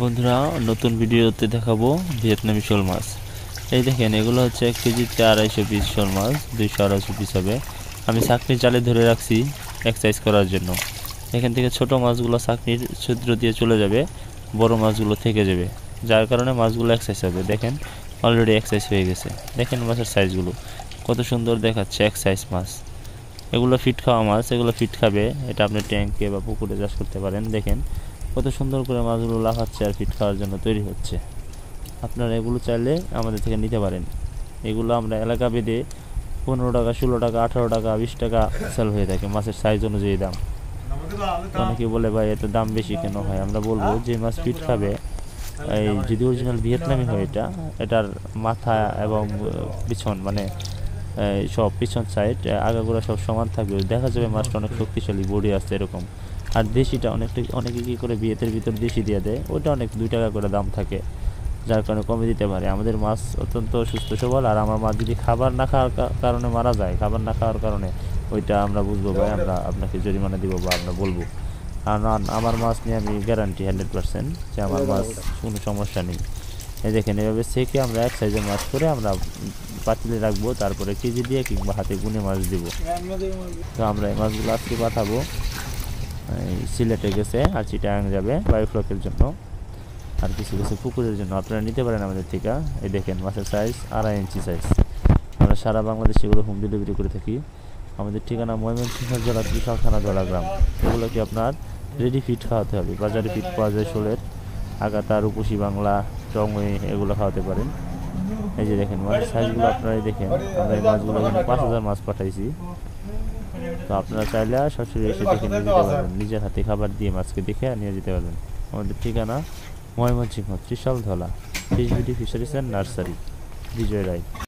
বন্ধুরা, নতুন ভিডিওতে দেখাবো ভিয়েতনামি শোল মাছ। এই দেখেন, এগুলো হচ্ছে এক কেজিতে আড়াইশো পিস শোল মাছ, দুইশো আড়াইশো পিস হবে। আমি চাকনির জালে ধরে রাখছি এক্সারসাইজ করার জন্য। এখান থেকে ছোট মাছগুলো চাকনির ছিদ্র দিয়ে চলে যাবে, বড় মাছগুলো থেকে যাবে। যার কারণে মাছগুলো এক্সারসাইজ হবে। দেখেন অলরেডি এক্সারসাইজ হয়ে গেছে। দেখেন মাছের সাইজগুলো কত সুন্দর দেখাচ্ছে এক্সারসাইজ মাছ। এগুলো ফিট খাওয়া মাছ, এগুলো ফিট খাবে। এটা আপনি ট্যাঙ্কে বা পুকুরে চাষ করতে পারেন। দেখেন কত সুন্দর করে মাছগুলো লাফাচ্ছে আর ফিট খাওয়ার জন্য তৈরি হচ্ছে। আপনারা এগুলো চাইলে আমাদের থেকে নিতে পারেন। এগুলো আমরা এলাকা বেঁধে পনেরো টাকা, ষোলো টাকা, আঠারো টাকা, বিশ টাকা সেল হয়ে থাকে মাছের সাইজ অনুযায়ী দাম। অনেকে বলে, ভাই, এত দাম বেশি কেন হয়? আমরা বলব যে মাছ ফিট খাবে, এই যদি অরিজিনাল ভিয়েতনামি হয় এটা, এটার মাথা এবং পিছন মানে সব পিছন সাইড আগাগোড়া সব সমান থাকবে। দেখা যাবে মাছটা অনেক শক্তিশালী বডি আছে এরকম। আর দেশিটা অনেকটা অনেকে কী করে বিয়েতের ভিতর দেশি দিয়ে দেয় ওটা অনেক দুই টাকা করে দাম থাকে যার কারণে কমে দিতে পারে। আমাদের মাছ অত্যন্ত সুস্থ সবল আর আমার মাছ যদি খাবার না খাওয়ার কারণে মারা যায় খাবার না খাওয়ার কারণে ওইটা আমরা বুঝব ভাই আমরা আপনাকে জরিমানা দিব বা আমরা বলব। আর আমার মাছ নিয়ে আমি গ্যারান্টি হান্ড্রেড পার্সেন্ট যে আমার মাছ কোনো সমস্যা নেই। দেখেন, এভাবে সেকে আমরা এক সাইজের মাছ করে আমরা পাতিলে রাখব, তারপরে কেজি দিয়ে কিংবা হাতে গুনে মাছ দিব। তো আমরা এই মাছগুলো আজকে পাঠাবো। এই সিলেটে গেছে, আর চিটাং যাবে বায়োফ্লকের জন্য। আর কিছু কিছু পুকুরের জন্য। আপনারা নিতে পারেন আমাদের থেকে। এই দেখেন, মাছের সাইজ আড়াই ইঞ্চি সাইজ আমরা সারা বাংলাদেশে এগুলো হোম ডেলিভারি করে থাকি। আমাদের ঠিকানা ময়মনসিংহ জেলা ত্রিশালখানা জলা গ্রাম এগুলোকে আপনার রেডি ফিট খাওয়াতে হবে। বাজারে ফিট পাওয়া যায় শোলের। আগাতা, রূপসী বাংলা টংয়ে এগুলো খাওয়াতে পারেন। এই যে দেখেন মাছের সাইজগুলো আপনারাই দেখেন। আমরা এই মাছগুলো এখানে পাঁচ হাজার মাছ পাঠাইছি। তো আপনারা চাইলে সরাসরি এসে দেখে নিয়ে যেতে পারবেন। নিজের হাতে খাবার দিয়ে মাছকে দেখে নিয়ে যেতে পারবেন। আমাদের ঠিকানা Mymensingh, Trishal Dhala fish BD fisheries and nursery, Bijoy Roy.